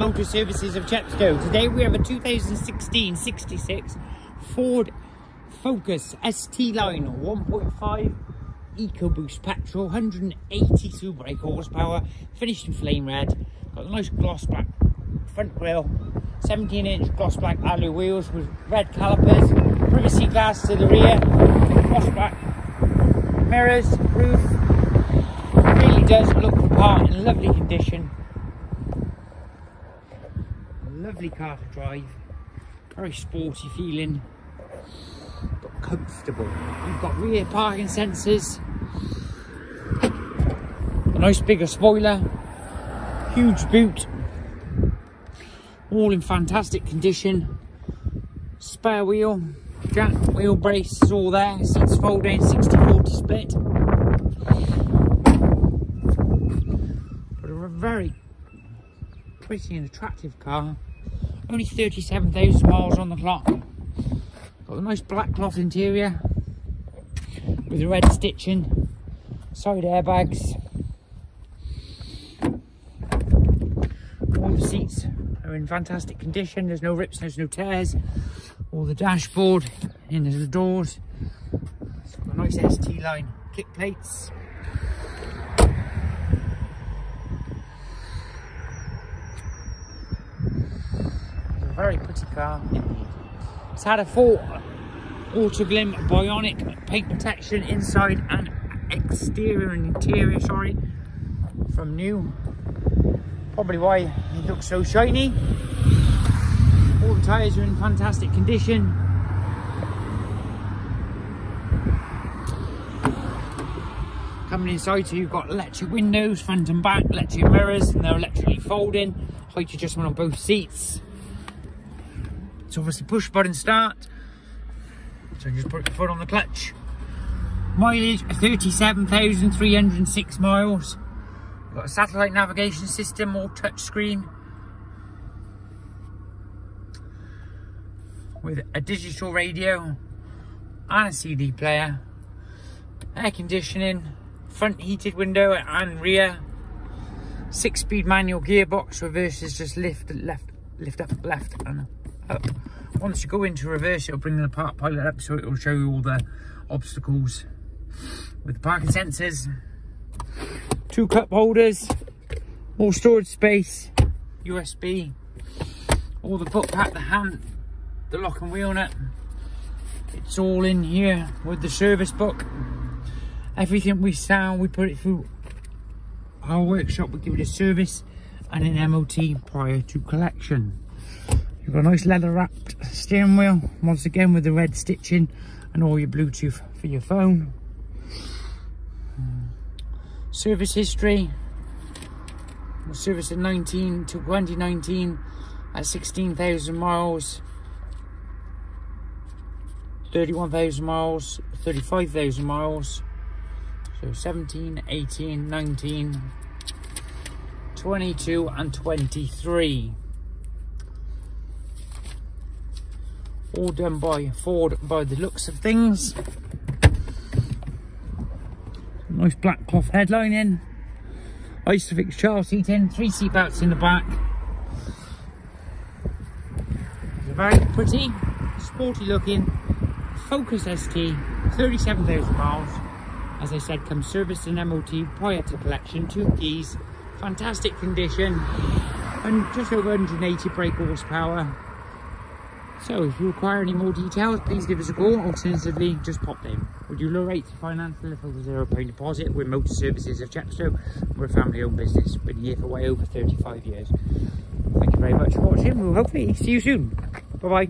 Motor Services of Chepstow. Today we have a 2016 66 Ford Focus ST line 1.5 EcoBoost petrol, 182 brake horsepower, finished in flame red. Got a nice gloss black front grille, 17 inch gloss black alloy wheels with red calipers, privacy glass to the rear, gloss black mirrors, roof. Really does look the part in lovely condition. Lovely car to drive, very sporty feeling, but comfortable. You've got rear parking sensors, a nice bigger spoiler, huge boot, all in fantastic condition. Spare wheel, jack wheel brace is all there, seats folding, 60-40 split. But a very pretty and attractive car. Only 37,000 miles on the clock. Got the nice black cloth interior with the red stitching, side airbags. All the seats are in fantastic condition. There's no rips, there's no tears. All the dashboard, in the doors. It's got a nice ST line kick plates. It's a very pretty car indeed. It's had a full Autoglym bionic paint protection inside and exterior and interior, sorry, from new. Probably why it looks so shiny. All the tyres are in fantastic condition. Coming inside, so you've got electric windows, front and back, electric mirrors, and they're electrically folding. Height adjustment on both seats. It's obviously push button start. So just put your foot on the clutch. Mileage 37,306 miles. Got a satellite navigation system, all touchscreen. With a digital radio and a CD player. Air conditioning, front heated window and rear. Six speed manual gearbox, reverses just lift, left, lift up, left and up. Once you go into reverse, it'll bring the park pilot up so it'll show you all the obstacles with the parking sensors. Two cup holders, more storage space, USB, all the foot pad, the hand, the lock and wheel nut. It's all in here with the service book. Everything we sell, we put it through our workshop. We give it a service and an MOT prior to collection. You've got a nice leather wrapped steering wheel, once again with the red stitching and all your Bluetooth for your phone. Service history, service in 19 to 2019 at 16,000 miles, 31,000 miles, 35,000 miles, so 17, 18, 19, 22 and 23. All done by Ford by the looks of things. Nice black cloth headlining. Isofix child seating, three seat belts in the back. It's a very pretty, sporty looking Focus ST, 37,000 miles. As I said, comes serviced and MOT prior to collection, two keys, fantastic condition, and just over 180 brake horsepower. So if you require any more details, please give us a call. Alternatively, just pop in. We do low to finance for little zero pound deposit. We're Motor Services of Chepstow. We're a family owned business. Been here for way over 35 years. Thank you very much for watching. We'll hopefully see you soon. Bye bye.